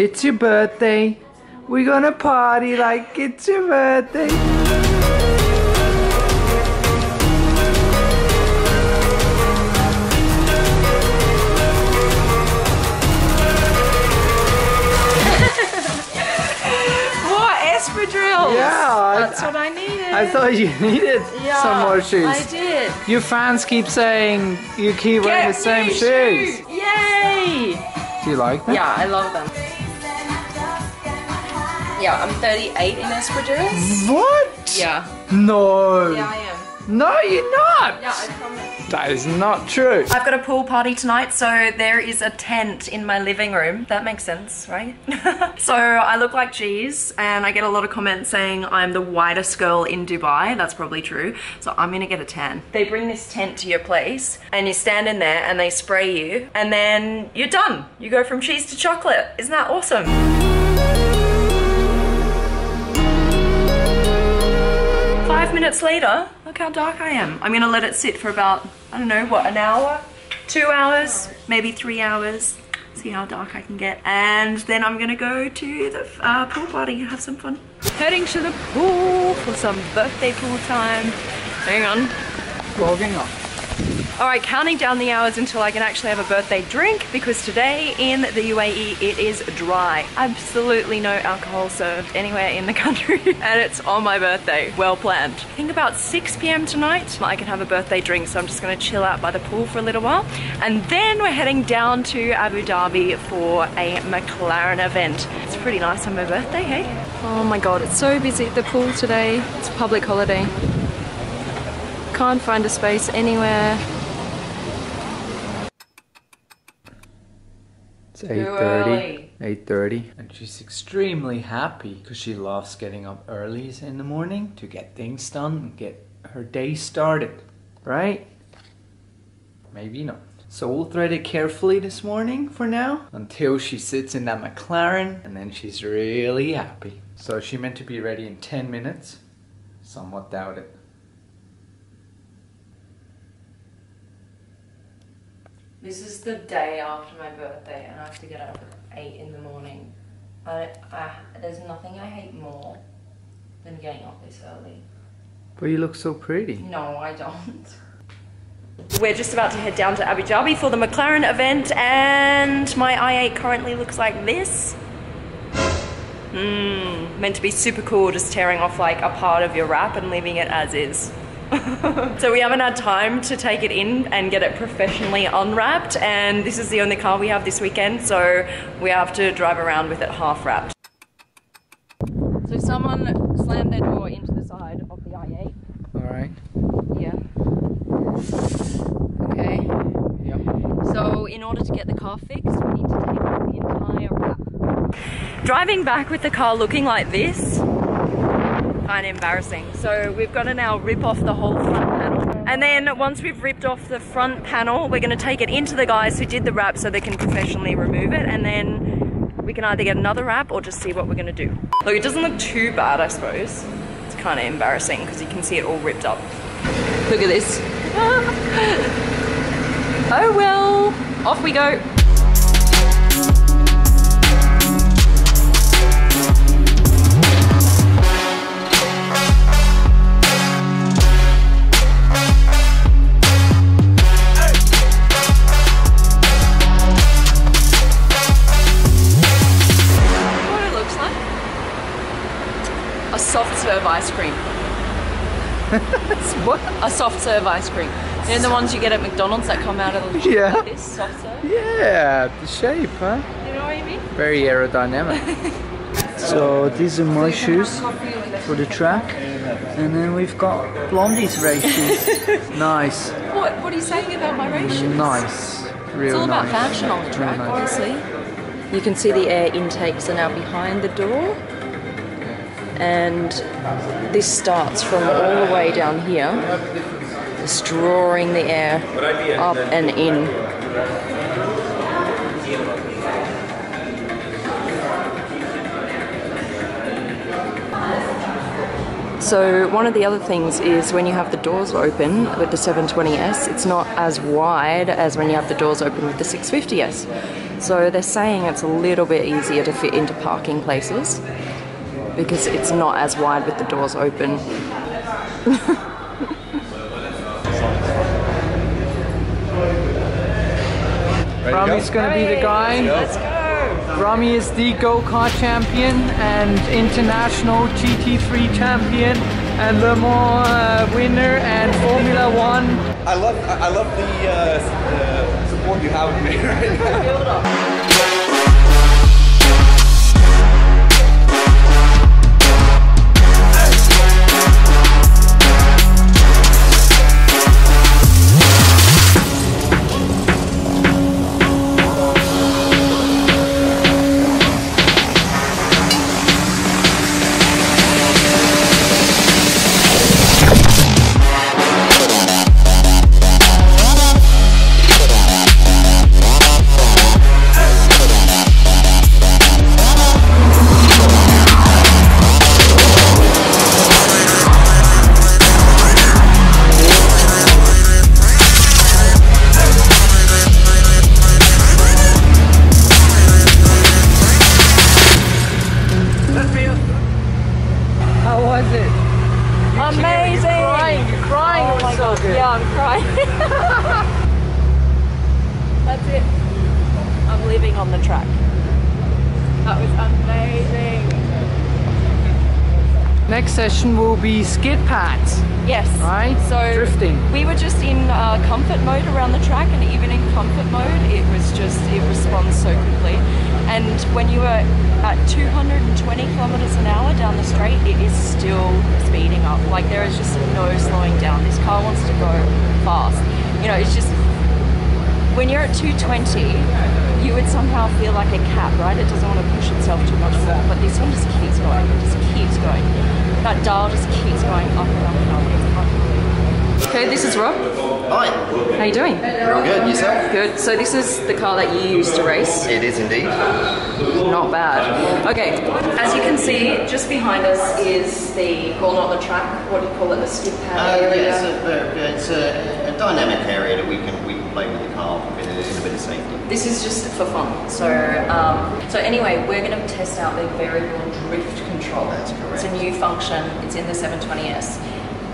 It's your birthday. We're gonna party like it's your birthday. Espadrilles. Yeah, That's I, what I needed. I thought you needed yeah, some more shoes. I did. Your fans keep saying you keep wearing the same shoes. shoes. Yay! Do you like them? Yeah, I love them. Yeah, I'm 38 in espadrilles. What? Yeah. No. Yeah, I am. No, you're not. Yeah, I promise. That is not true. I've got a pool party tonight, so there is a tent in my living room. That makes sense, right? so I look like cheese, and I get a lot of comments saying I'm the whitest girl in Dubai. That's probably true. So I'm gonna get a tan. They bring this tent to your place, and you stand in there, and they spray you, and then you're done. You go from cheese to chocolate. Isn't that awesome? Five minutes later, look how dark I am. I'm gonna let it sit for about, I don't know, what, an hour? Two hours? Maybe three hours? See how dark I can get. And then I'm gonna go to the uh, pool party and have some fun. Heading to the pool for some birthday pool time. Hang on. Logging off. All right, counting down the hours until I can actually have a birthday drink because today in the UAE it is dry. Absolutely no alcohol served anywhere in the country and it's on my birthday. Well planned. I think about 6 p.m. tonight I can have a birthday drink so I'm just gonna chill out by the pool for a little while and then we're heading down to Abu Dhabi for a McLaren event. It's pretty nice on my birthday, hey? Oh my god, it's so busy at the pool today. It's a public holiday. Can't find a space anywhere. It's 8.30. 8.30. And she's extremely happy because she loves getting up early in the morning to get things done and get her day started. Right? Maybe not. So we'll thread it carefully this morning for now until she sits in that McLaren and then she's really happy. So she meant to be ready in 10 minutes. Somewhat doubt it. This is the day after my birthday, and I have to get up at eight in the morning. I, I, there's nothing I hate more than getting up this early. But you look so pretty. No, I don't. We're just about to head down to Abu Dhabi for the McLaren event, and my i8 currently looks like this. Hmm, meant to be super cool, just tearing off like a part of your wrap and leaving it as is. so we haven't had time to take it in and get it professionally unwrapped and this is the only car we have this weekend so we have to drive around with it half wrapped. So someone slammed their door into the side of the i8. Alright. Yeah. Okay. Yep. So in order to get the car fixed we need to take off the entire wrap. Driving back with the car looking like this kind of embarrassing. So we've got to now rip off the whole front panel. And then once we've ripped off the front panel, we're going to take it into the guys who did the wrap so they can professionally remove it. And then we can either get another wrap or just see what we're going to do. Look, it doesn't look too bad, I suppose. It's kind of embarrassing because you can see it all ripped up. Look at this. oh well, off we go. Ice cream. What? A soft serve ice cream. You know the ones you get at McDonald's that come out of the Yeah. like this soft serve? Yeah, the shape, huh? You know what I mean? Very aerodynamic. so these are my shoes for the track. And then we've got Blondie's race shoes. nice. What what are you saying about my race shoes? Nice. Real It's all about fashion on the track, nice. obviously. You can see the air intakes are now behind the door. And this starts from all the way down here, just drawing the air up and in. So one of the other things is when you have the doors open with the 720S, it's not as wide as when you have the doors open with the 650S. So they're saying it's a little bit easier to fit into parking places because it's not as wide with the doors open. Rami's gonna be the guy. Let's go! Rami is the go-kart champion and international GT3 champion and Le Mans uh, winner and Formula One. I love I love the, uh, the support you have of me right now. How was it? Amazing! Crying, you're crying. Oh it my was so god, good. yeah, I'm crying. That's it. I'm living on the track. That was amazing. Next session will be skid pads, Yes. right? So drifting. we were just in uh, comfort mode around the track, and even in comfort mode, it was just it responds so quickly. And when you were at 220 kilometers an hour down the straight, it is still speeding up. Like there is just no slowing down. This car wants to go fast. You know, it's just when you're at 220, you would somehow feel like a cat, right? It doesn't want to push itself too much more, but this one just keeps going. It just keeps going. That dial just keeps going up and up and up. Okay, this is Rob. Hi, How you doing? real good. Yourself? Good. So this is the car that you used to race. It is indeed. Not bad. Okay, as you can see, just behind us is the, well, not the track, what do you call it, the skid pad Uh, area? yeah, it's a, it's a, a dynamic area that we can we can play with the car with a, in a bit of safety. This is just for fun. So, um, so anyway, we're going to test out the variable drift control. That's correct. It's a new function. It's in the 720S.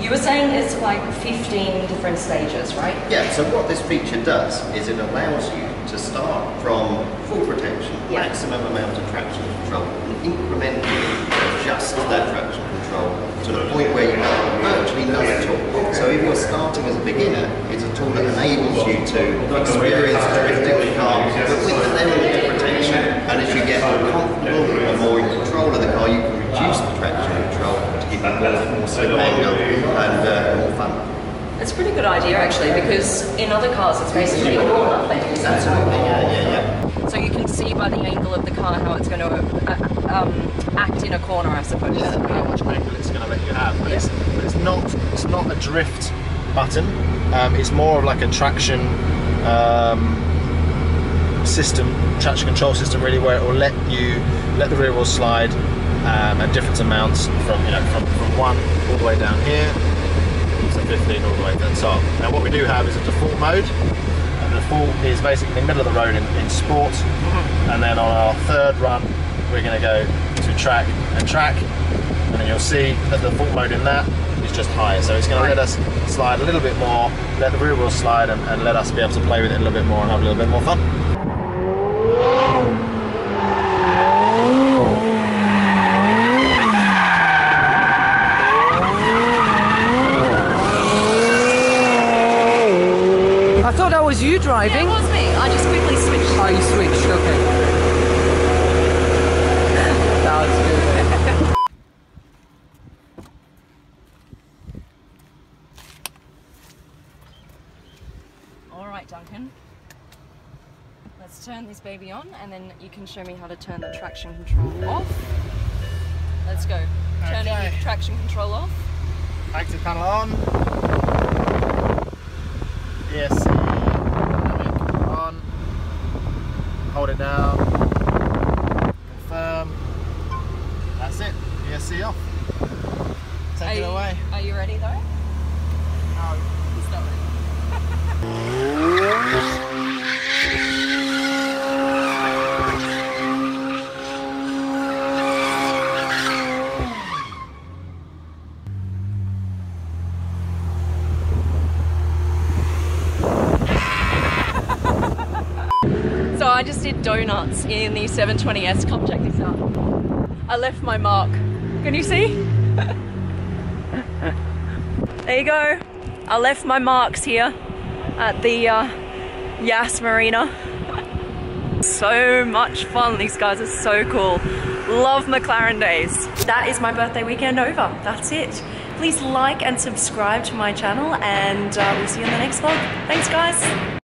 You were saying it's like 15 different stages, right? Yeah. So what this feature does is it allows you to start from full protection, Yeah. maximum amount of traction control, and incrementally adjust that traction control to the point where you have virtually none at all. So if you're starting as a beginner, it's a tool that enables you to experience drifting the car, but with an element of protection. And as you get more comfortable and more in control of the car, you can reduce the traction control to give you more, more angle and uh, more fun. It's a pretty good idea actually because in other cars it's basically all nothing. So? Yeah, yeah, yeah. So you can see by the angle of the car how it's going to uh, um, act in a corner, I suppose. Yeah, how much angle it's going to let you have. But, Yeah. it's, but it's not it's not a drift button. Um, it's more of like a traction um, system, traction control system, really, where it will let you let the rear wheel slide um, at different amounts from you know from, from one all the way down here to 15 all the way to the top. Now what we do have is a default mode. And the default is basically middle of the road in, in sport, and then on our third run we're going to go to track and track, and then you'll see that the default mode in that is just higher. So it's going to let us slide a little bit more, let the rear wheel slide, and, and let us be able to play with it a little bit more and have a little bit more fun. Was you Yeah, driving. it was me. I just quickly switched. Oh, you switched. Okay. that was good. All right, Duncan. Let's turn this baby on, and then you can show me how to turn the traction control off. Let's go. Turning Okay. the traction control off. Active panel on. ESC dynamic on. Hold it down. Confirm. That's it. ESC off. Take are it you, away. Are you ready though? No. He's not ready. Like donuts in the 720S. Come check this out. I left my mark. Can you see? there you go. I left my marks here at the uh, Yas Marina. so much fun. These guys are so cool. Love McLaren days. That is my birthday weekend over. That's it. Please like and subscribe to my channel and uh, we'll see you in the next vlog. Thanks guys.